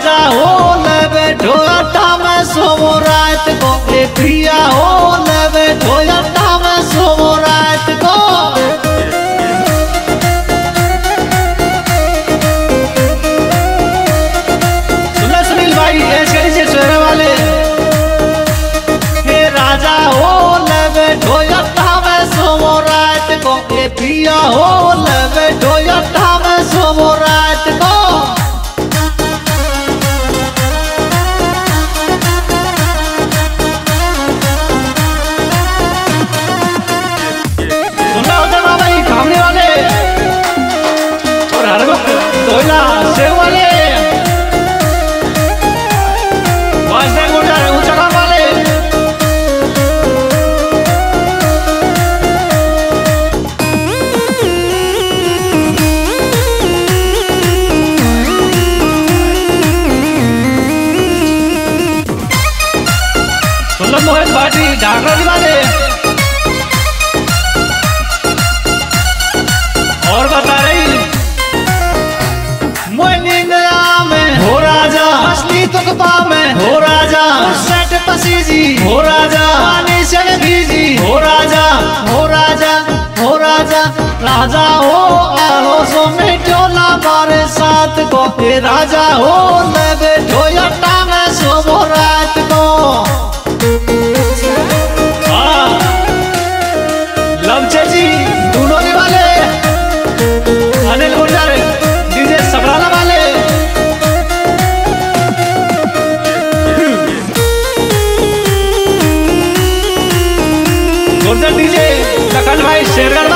राजा हो लेवे ढोटा में सोमो रात को। प्रिया हो लेवे ढोटा में सोमो रात को। सुनील भाई वाले। हे राजा हो ए प्रिया हो मोहन भाटी वाले और बता रही मोनिंगया में हो। राजा। तुकपा में हो। राजा। सेट पसीजी। हो राजा। पानी से भीजी। हो राजा। हो राजा हो राजा। राजा हो आलो सो में टोला मारे साथ को। राजा हो लेवे ढोयटा में सोबो गुर्जर डीजे लखन भाई शेरगढ़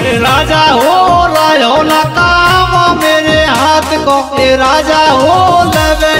राजा हो लायो ना काम मेरे हाथ को। राजा हो लवे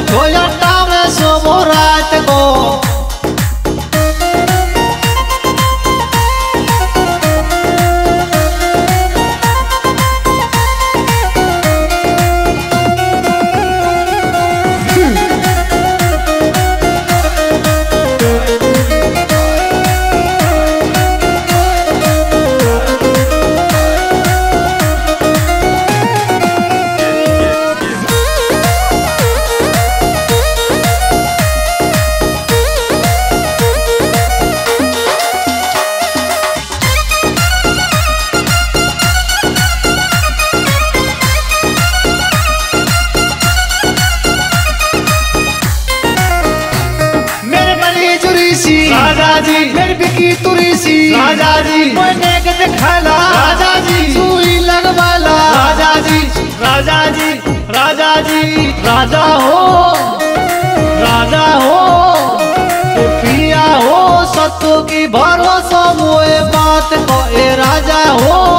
राजा जी। मेरी बिकी तुरीसी राजा जी। मैंने दिखाला राजा जी। सुई लगवाला। राजा जी। राजा जी। राजा जी। राजा हो। राजा हो। सतु की भरोसा मोए बात को ए राजा हो।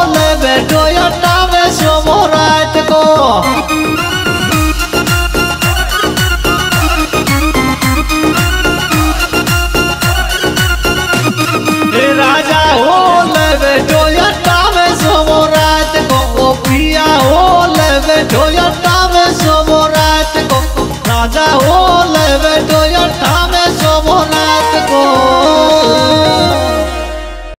在舞。